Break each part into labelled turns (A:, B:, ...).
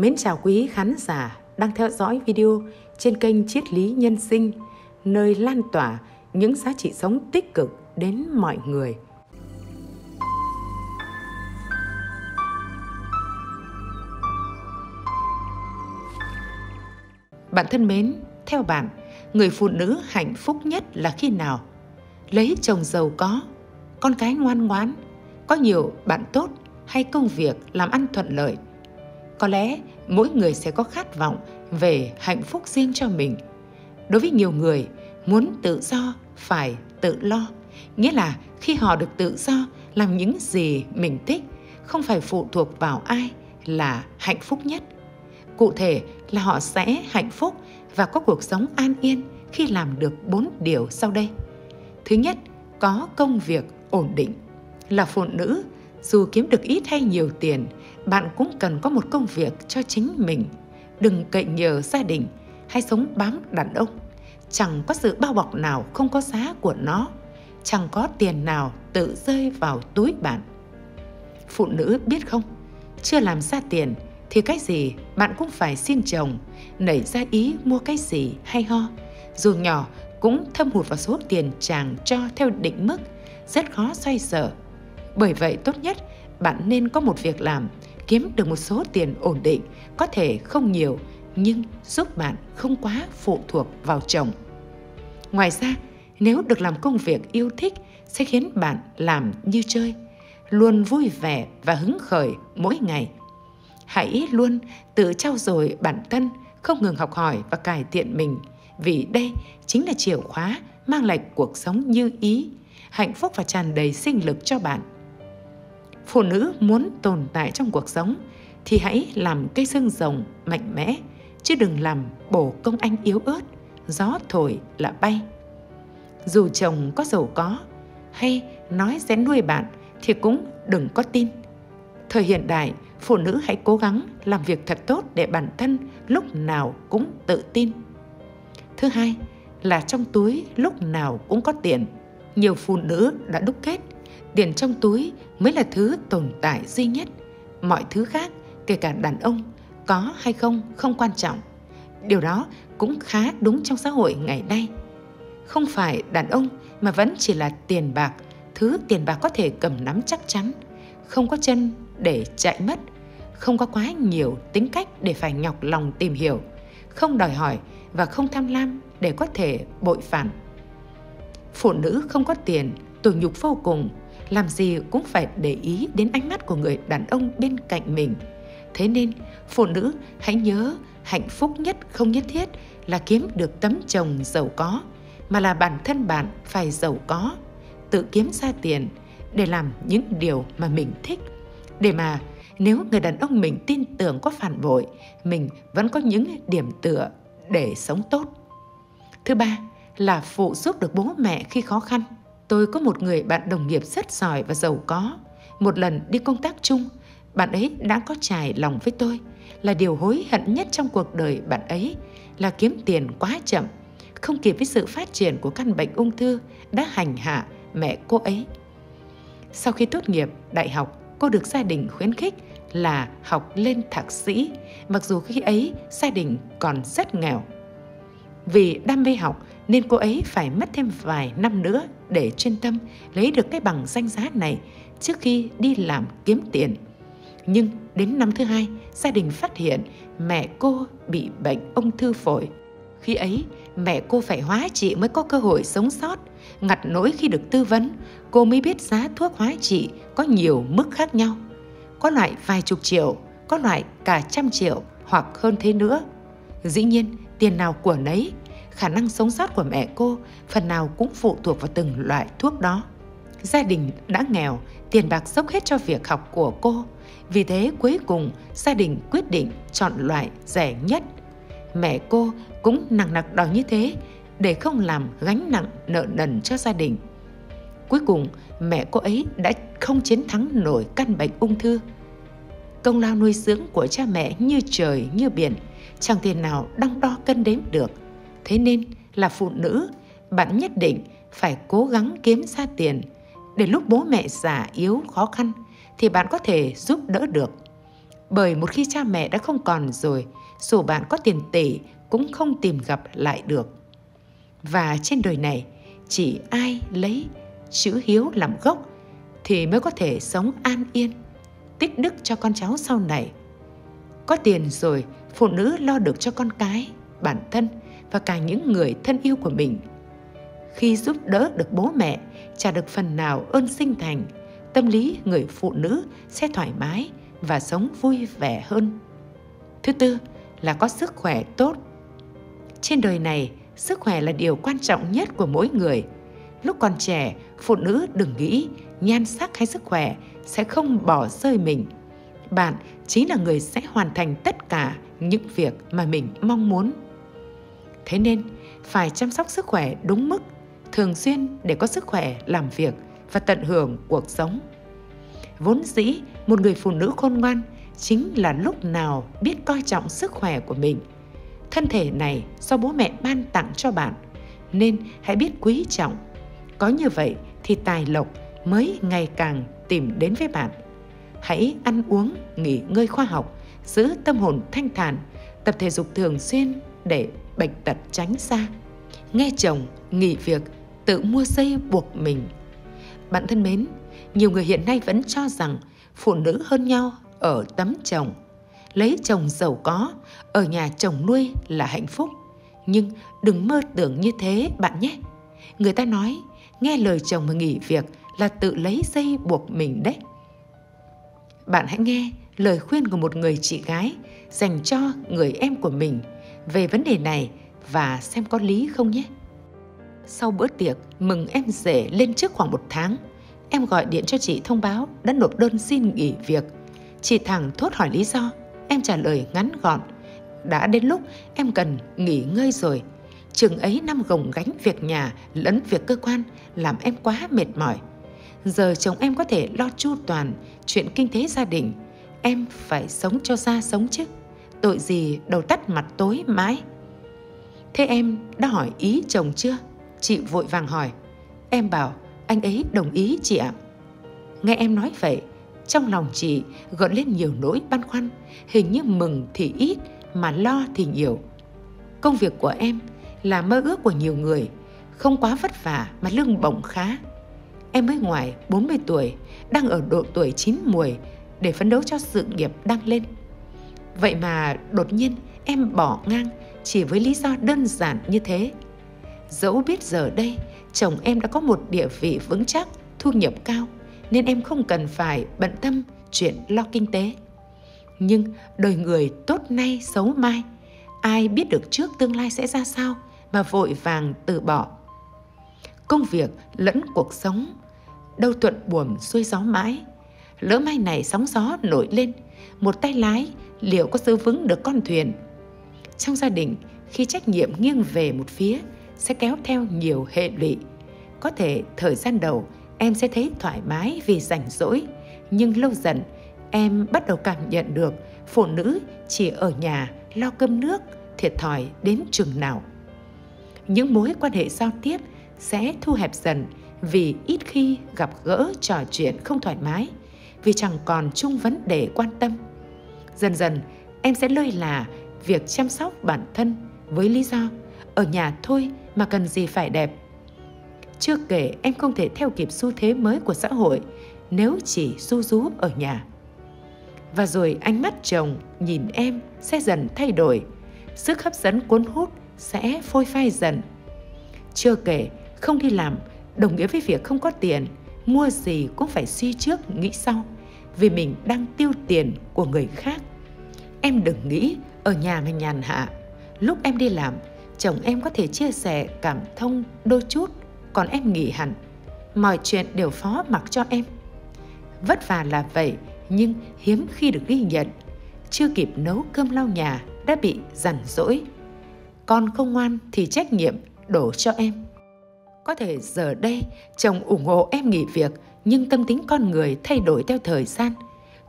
A: Mến chào quý khán giả đang theo dõi video trên kênh Triết lý Nhân sinh, nơi lan tỏa những giá trị sống tích cực đến mọi người. Bạn thân mến, theo bạn, người phụ nữ hạnh phúc nhất là khi nào? Lấy chồng giàu có, con cái ngoan ngoãn, có nhiều bạn tốt hay công việc làm ăn thuận lợi. Có lẽ mỗi người sẽ có khát vọng về hạnh phúc riêng cho mình. Đối với nhiều người, muốn tự do phải tự lo, nghĩa là khi họ được tự do làm những gì mình thích, không phải phụ thuộc vào ai là hạnh phúc nhất. Cụ thể là họ sẽ hạnh phúc và có cuộc sống an yên khi làm được bốn điều sau đây. Thứ nhất, có công việc ổn định. Là phụ nữ, dù kiếm được ít hay nhiều tiền, bạn cũng cần có một công việc cho chính mình. Đừng cậy nhờ gia đình hay sống bám đàn ông. Chẳng có sự bao bọc nào không có giá của nó. Chẳng có tiền nào tự rơi vào túi bạn. Phụ nữ biết không, chưa làm ra tiền thì cái gì bạn cũng phải xin chồng, nảy ra ý mua cái gì hay ho. Dù nhỏ cũng thâm hụt vào số tiền chàng cho theo định mức, rất khó xoay sở. Bởi vậy tốt nhất bạn nên có một việc làm, kiếm được một số tiền ổn định, có thể không nhiều nhưng giúp bạn không quá phụ thuộc vào chồng. Ngoài ra, nếu được làm công việc yêu thích sẽ khiến bạn làm như chơi, luôn vui vẻ và hứng khởi mỗi ngày. Hãy luôn tự trau dồi bản thân, không ngừng học hỏi và cải thiện mình, vì đây chính là chìa khóa mang lại cuộc sống như ý, hạnh phúc và tràn đầy sinh lực cho bạn. Phụ nữ muốn tồn tại trong cuộc sống thì hãy làm cây xương rồng mạnh mẽ, chứ đừng làm bổ công anh yếu ớt, gió thổi là bay. Dù chồng có giàu có hay nói sẽ nuôi bạn thì cũng đừng có tin. Thời hiện đại, phụ nữ hãy cố gắng làm việc thật tốt để bản thân lúc nào cũng tự tin. Thứ hai là trong túi lúc nào cũng có tiền. Nhiều phụ nữ đã đúc kết, tiền trong túi mới là thứ tồn tại duy nhất. Mọi thứ khác, kể cả đàn ông, có hay không không quan trọng. Điều đó cũng khá đúng trong xã hội ngày nay. Không phải đàn ông mà vẫn chỉ là tiền bạc, thứ tiền bạc có thể cầm nắm chắc chắn, không có chân để chạy mất, không có quá nhiều tính cách để phải nhọc lòng tìm hiểu, không đòi hỏi và không tham lam để có thể bội phản. Phụ nữ không có tiền, tủi nhục vô cùng, làm gì cũng phải để ý đến ánh mắt của người đàn ông bên cạnh mình. Thế nên, phụ nữ hãy nhớ hạnh phúc nhất không nhất thiết là kiếm được tấm chồng giàu có, mà là bản thân bạn phải giàu có, tự kiếm ra tiền để làm những điều mà mình thích, để mà nếu người đàn ông mình tin tưởng có phản bội, mình vẫn có những điểm tựa để sống tốt. Thứ ba là phụ giúp được bố mẹ khi khó khăn. Tôi có một người bạn đồng nghiệp rất giỏi và giàu có. Một lần đi công tác chung, bạn ấy đã có trải lòng với tôi là điều hối hận nhất trong cuộc đời bạn ấy là kiếm tiền quá chậm, không kịp với sự phát triển của căn bệnh ung thư đã hành hạ mẹ cô ấy. Sau khi tốt nghiệp đại học, cô được gia đình khuyến khích là học lên thạc sĩ, mặc dù khi ấy gia đình còn rất nghèo. Vì đam mê học nên cô ấy phải mất thêm vài năm nữa để chuyên tâm lấy được cái bằng danh giá này trước khi đi làm kiếm tiền. Nhưng đến năm thứ hai, gia đình phát hiện mẹ cô bị bệnh ung thư phổi. Khi ấy, mẹ cô phải hóa trị mới có cơ hội sống sót. Ngặt nỗi khi được tư vấn, cô mới biết giá thuốc hóa trị có nhiều mức khác nhau. Có loại vài chục triệu, có loại cả trăm triệu hoặc hơn thế nữa. Dĩ nhiên, tiền nào của nấy, khả năng sống sót của mẹ cô phần nào cũng phụ thuộc vào từng loại thuốc đó. Gia đình đã nghèo, tiền bạc dốc hết cho việc học của cô. Vì thế cuối cùng gia đình quyết định chọn loại rẻ nhất. Mẹ cô cũng nặng nặc đòi như thế để không làm gánh nặng nợ nần cho gia đình. Cuối cùng mẹ cô ấy đã không chiến thắng nổi căn bệnh ung thư. Công lao nuôi dưỡng của cha mẹ như trời như biển, chẳng thể nào đong đo cân đếm được. Thế nên là phụ nữ, bạn nhất định phải cố gắng kiếm ra tiền để lúc bố mẹ già yếu khó khăn thì bạn có thể giúp đỡ được. Bởi một khi cha mẹ đã không còn rồi, dù bạn có tiền tỷ cũng không tìm gặp lại được. Và trên đời này, chỉ ai lấy chữ hiếu làm gốc thì mới có thể sống an yên, tích đức cho con cháu sau này. Có tiền rồi, phụ nữ lo được cho con cái, bản thân và cả những người thân yêu của mình. Khi giúp đỡ được bố mẹ, trả được phần nào ơn sinh thành, tâm lý người phụ nữ sẽ thoải mái và sống vui vẻ hơn. Thứ tư là có sức khỏe tốt. Trên đời này, sức khỏe là điều quan trọng nhất của mỗi người. Lúc còn trẻ, phụ nữ đừng nghĩ nhan sắc hay sức khỏe sẽ không bỏ rơi mình. Bạn chính là người sẽ hoàn thành tất cả những việc mà mình mong muốn. Thế nên, phải chăm sóc sức khỏe đúng mức, thường xuyên để có sức khỏe làm việc và tận hưởng cuộc sống. Vốn dĩ, một người phụ nữ khôn ngoan chính là lúc nào biết coi trọng sức khỏe của mình. Thân thể này do bố mẹ ban tặng cho bạn, nên hãy biết quý trọng. Có như vậy thì tài lộc mới ngày càng tìm đến với bạn. Hãy ăn uống, nghỉ ngơi khoa học, giữ tâm hồn thanh thản, tập thể dục thường xuyên để bệnh tật tránh xa. Nghe chồng nghỉ việc, tự mua dây buộc mình. Bạn thân mến, nhiều người hiện nay vẫn cho rằng phụ nữ hơn nhau ở tấm chồng. Lấy chồng giàu có, ở nhà chồng nuôi là hạnh phúc. Nhưng đừng mơ tưởng như thế bạn nhé. Người ta nói, nghe lời chồng mà nghỉ việc là tự lấy dây buộc mình đấy. Bạn hãy nghe lời khuyên của một người chị gái dành cho người em của mình về vấn đề này và xem có lý không nhé. Sau bữa tiệc mừng em rể lên trước khoảng một tháng, em gọi điện cho chị thông báo đã nộp đơn xin nghỉ việc. Chị thẳng thốt hỏi lý do, em trả lời ngắn gọn. Đã đến lúc em cần nghỉ ngơi rồi. Chừng ấy năm gồng gánh việc nhà lẫn việc cơ quan làm em quá mệt mỏi. Giờ chồng em có thể lo chu toàn chuyện kinh tế gia đình. Em phải sống cho ra sống chứ. Tội gì đầu tắt mặt tối mãi. Thế em đã hỏi ý chồng chưa? Chị vội vàng hỏi. Em bảo anh ấy đồng ý chị ạ. Nghe em nói vậy, trong lòng chị gợn lên nhiều nỗi băn khoăn, hình như mừng thì ít mà lo thì nhiều. Công việc của em là mơ ước của nhiều người, không quá vất vả mà lương bổng khá. Em mới ngoài 40 tuổi, đang ở độ tuổi chín muồi để phấn đấu cho sự nghiệp đang lên. Vậy mà đột nhiên em bỏ ngang chỉ với lý do đơn giản như thế. Dẫu biết giờ đây chồng em đã có một địa vị vững chắc, thu nhập cao, nên em không cần phải bận tâm chuyện lo kinh tế. Nhưng đời người tốt nay xấu mai, ai biết được trước tương lai sẽ ra sao mà vội vàng từ bỏ. Công việc lẫn cuộc sống, đâu thuận buồm xuôi gió mãi. Lỡ mai này sóng gió nổi lên, một tay lái liệu có giữ vững được con thuyền. Trong gia đình, khi trách nhiệm nghiêng về một phía, sẽ kéo theo nhiều hệ lụy. Có thể thời gian đầu em sẽ thấy thoải mái vì rảnh rỗi, nhưng lâu dần em bắt đầu cảm nhận được phụ nữ chỉ ở nhà lo cơm nước thiệt thòi đến chừng nào. Những mối quan hệ giao tiếp sẽ thu hẹp dần vì ít khi gặp gỡ trò chuyện không thoải mái, vì chẳng còn chung vấn đề quan tâm. Dần dần, em sẽ lơi là việc chăm sóc bản thân với lý do ở nhà thôi mà cần gì phải đẹp. Chưa kể em không thể theo kịp xu thế mới của xã hội nếu chỉ du rú ở nhà. Và rồi ánh mắt chồng nhìn em sẽ dần thay đổi, sức hấp dẫn cuốn hút sẽ phôi phai dần. Chưa kể không đi làm đồng nghĩa với việc không có tiền, mua gì cũng phải suy trước nghĩ sau vì mình đang tiêu tiền của người khác. Em đừng nghĩ ở nhà mình nhàn hạ. Lúc em đi làm, chồng em có thể chia sẻ cảm thông đôi chút, còn em nghỉ hẳn. Mọi chuyện đều phó mặc cho em. Vất vả là vậy, nhưng hiếm khi được ghi nhận. Chưa kịp nấu cơm lau nhà đã bị rằn rỗi Con không ngoan thì trách nhiệm đổ cho em. Có thể giờ đây chồng ủng hộ em nghỉ việc nhưng tâm tính con người thay đổi theo thời gian.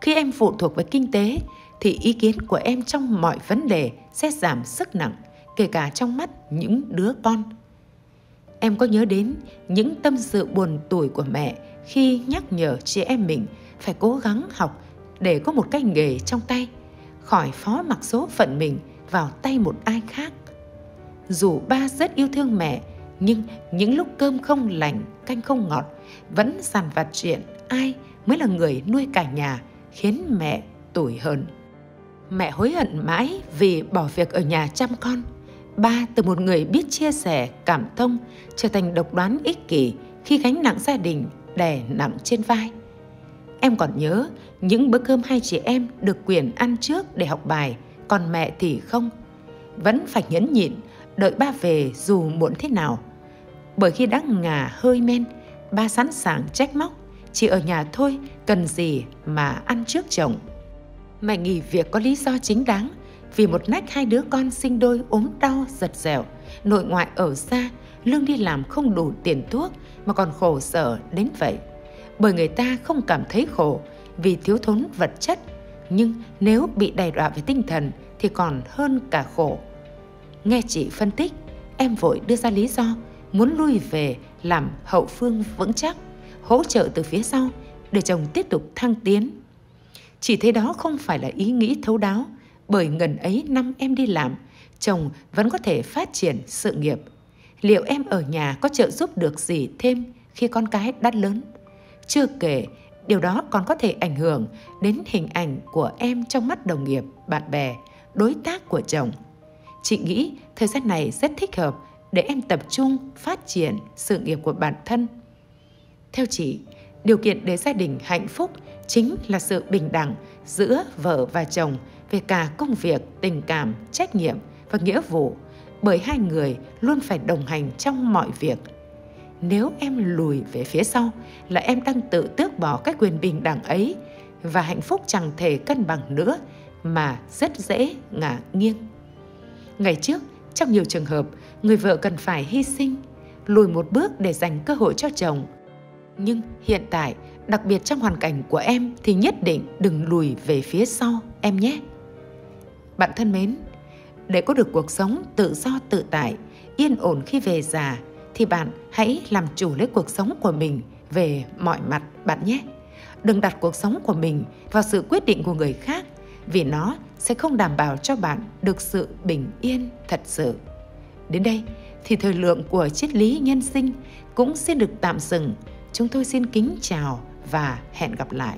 A: Khi em phụ thuộc vào kinh tế thì ý kiến của em trong mọi vấn đề sẽ giảm sức nặng, kể cả trong mắt những đứa con. Em có nhớ đến những tâm sự buồn tuổi của mẹ khi nhắc nhở chị em mình phải cố gắng học để có một cái nghề trong tay, khỏi phó mặc số phận mình vào tay một ai khác. Dù ba rất yêu thương mẹ, nhưng những lúc cơm không lành, canh không ngọt, vẫn dằn vặt chuyện ai mới là người nuôi cả nhà, khiến mẹ tủi hơn. Mẹ hối hận mãi vì bỏ việc ở nhà chăm con. Ba từ một người biết chia sẻ, cảm thông, trở thành độc đoán ích kỷ khi gánh nặng gia đình đè nặng trên vai. Em còn nhớ những bữa cơm hai chị em được quyền ăn trước để học bài, còn mẹ thì không. Vẫn phải nhẫn nhịn, đợi ba về dù muộn thế nào. Bởi khi đã ngà hơi men, ba sẵn sàng trách móc, chỉ ở nhà thôi, cần gì mà ăn trước chồng. Mẹ nghỉ việc có lý do chính đáng, vì một nách hai đứa con sinh đôi ốm đau giật dẻo, nội ngoại ở xa, lương đi làm không đủ tiền thuốc mà còn khổ sở đến vậy. Bởi người ta không cảm thấy khổ vì thiếu thốn vật chất, nhưng nếu bị đày đọa về tinh thần thì còn hơn cả khổ. Nghe chị phân tích, em vội đưa ra lý do muốn lui về làm hậu phương vững chắc, hỗ trợ từ phía sau để chồng tiếp tục thăng tiến. Chỉ thấy đó không phải là ý nghĩ thấu đáo, bởi ngần ấy năm em đi làm, chồng vẫn có thể phát triển sự nghiệp. Liệu em ở nhà có trợ giúp được gì thêm khi con cái đã lớn? Chưa kể, điều đó còn có thể ảnh hưởng đến hình ảnh của em trong mắt đồng nghiệp, bạn bè, đối tác của chồng. Chị nghĩ thời gian này rất thích hợp để em tập trung phát triển sự nghiệp của bản thân. Theo chị, điều kiện để gia đình hạnh phúc chính là sự bình đẳng giữa vợ và chồng về cả công việc, tình cảm, trách nhiệm và nghĩa vụ, bởi hai người luôn phải đồng hành trong mọi việc. Nếu em lùi về phía sau là em đang tự tước bỏ cái quyền bình đẳng ấy và hạnh phúc chẳng thể cân bằng nữa mà rất dễ ngả nghiêng. Ngày trước, trong nhiều trường hợp, người vợ cần phải hy sinh, lùi một bước để dành cơ hội cho chồng. Nhưng hiện tại, đặc biệt trong hoàn cảnh của em thì nhất định đừng lùi về phía sau em nhé. Bạn thân mến, để có được cuộc sống tự do tự tại, yên ổn khi về già thì bạn hãy làm chủ lấy cuộc sống của mình về mọi mặt bạn nhé. Đừng đặt cuộc sống của mình vào sự quyết định của người khác vì nó sẽ không đảm bảo cho bạn được sự bình yên thật sự. Đến đây thì thời lượng của triết lý nhân sinh cũng xin được tạm dừng. Chúng tôi xin kính chào và hẹn gặp lại.